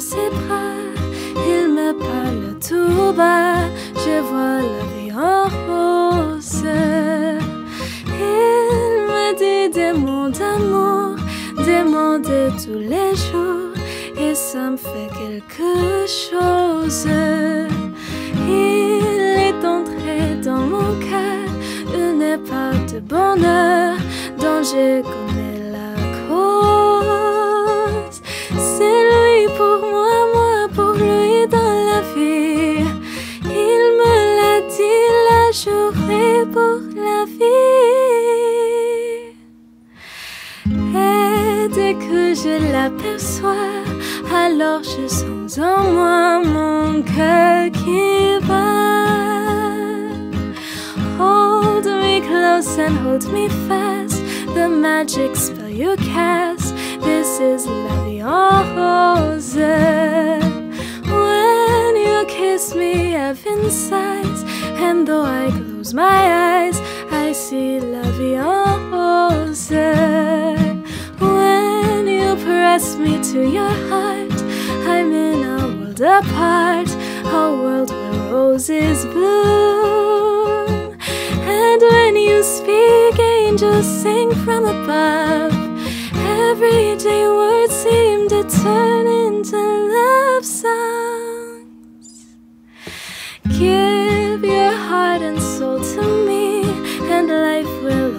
ses bras. Il me parle tout bas, je vois la vie en rose. Il me dit des mots d'amour, des mots de tous les jours, et ça me fait quelque chose. Il est entré dans mon cœur, une époque de bonheur dont je connais je l'aperçois, alors je sens en moi mon cœur qui bat. Hold me close and hold me fast. The magic spell you cast. This is la vie en rose. When you kiss me, heaven sighs. And though I close my eyes, I see la vie en press me to your heart, I'm in a world apart, a world where roses bloom. And when you speak, angels sing from above. Everyday words seem to turn into love songs. Give your heart and soul to me, and life will